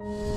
you